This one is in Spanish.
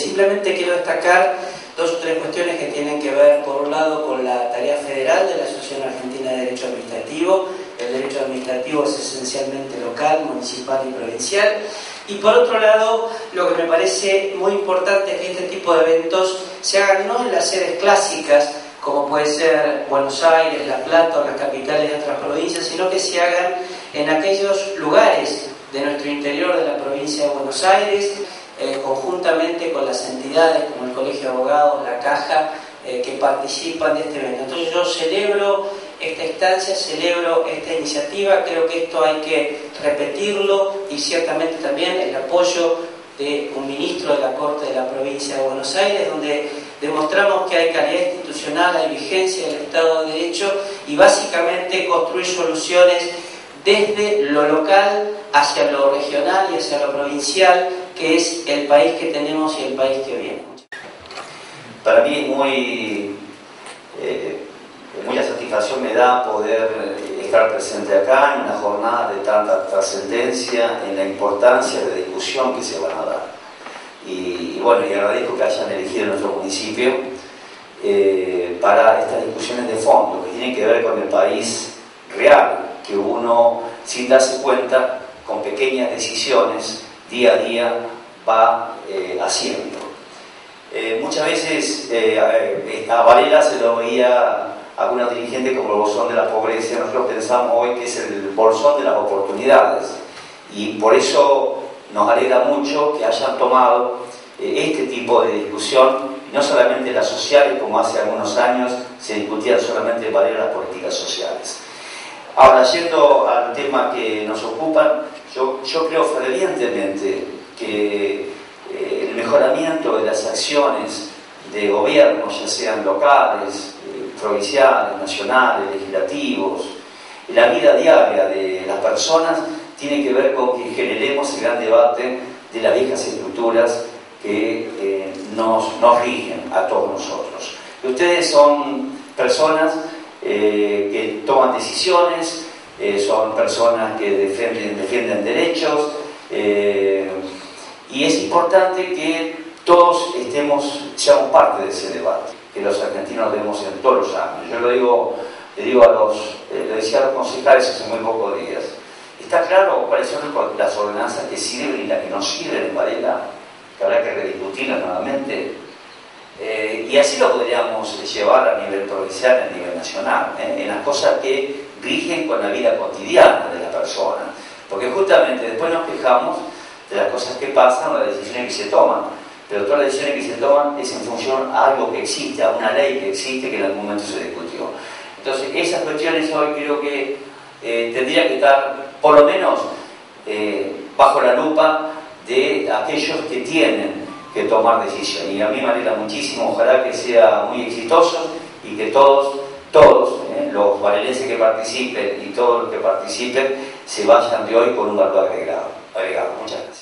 simplemente quiero destacar dos o tres cuestiones que tienen que ver, por un lado, con la tarea federal de la Asociación Argentina de Derecho Administrativo. El derecho administrativo es esencialmente local, municipal y provincial. Y por otro lado, lo que me parece muy importante es que este tipo de eventos se hagan no en las sedes clásicas, como puede ser Buenos Aires, La Plata o las capitales de otras provincias, sino que se hagan en aquellos lugares de nuestro interior de la provincia de Buenos Aires, eh, conjuntamente con las entidades como el Colegio de Abogados, la Caja, eh, que participan de este evento. Entonces yo celebro esta instancia, celebro esta iniciativa, creo que esto hay que repetirlo y ciertamente también el apoyo de un ministro de la Corte de la provincia de Buenos Aires, donde demostramos que hay calidad institucional, hay vigencia del Estado de Derecho y básicamente construir soluciones desde lo local hacia lo regional y hacia lo provincial, que es el país que tenemos y el país que viene. Para mí es muy, eh, mucha satisfacción me da poder estar presente acá en una jornada de tanta trascendencia, en la importancia de discusión que se van a dar. Y, bueno, y agradezco que hayan elegido nuestro municipio eh, para estas discusiones de fondo que tienen que ver con el país sin darse cuenta, con pequeñas decisiones, día a día va eh, haciendo. Eh, muchas veces eh, a Varela se lo veía a algunos dirigentes como el bolsón de la pobreza, nosotros pensamos hoy que es el bolsón de las oportunidades y por eso nos alegra mucho que hayan tomado este tipo de discusión, no solamente las sociales como hace algunos años se discutían solamente en Varela las políticas sociales. Ahora, yendo al tema que nos ocupa, yo, creo fervientemente que eh, el mejoramiento de las acciones de gobierno, ya sean locales, eh, provinciales, nacionales, legislativos, la vida diaria de las personas tiene que ver con que generemos el gran debate de las viejas estructuras que eh, nos, nos rigen a todos nosotros. ustedes son personas eh, que toman decisiones, eh, son personas que defienden, derechos eh, y es importante que todos estemos, seamos parte de ese debate, que los argentinos vemos en todos los años. Yo lo digo, le digo a los, le decía a los concejales hace muy pocos días, ¿está claro cuáles son las ordenanzas que sirven y las que no sirven en Varela? Que habrá que rediscutirlas nuevamente y así lo podríamos llevar a nivel provincial, a nivel nacional, ¿eh? en las cosas que rigen con la vida cotidiana de la persona. Porque justamente después nos quejamos de las cosas que pasan las decisiones que se toman. Pero todas las decisiones que se toman es en función a algo que existe, a una ley que existe que en algún momento se discutió. Entonces, esas cuestiones hoy creo que eh, tendrían que estar, por lo menos, bajo la lupa de aquellos que tienen que tomar decisión. Y a mí me alegra muchísimo, ojalá que sea muy exitoso y que todos, todos, eh, los varelenses que participen y todos los que participen, se vayan de hoy con un valor agregado. agregado. Muchas gracias.